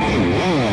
Whoa.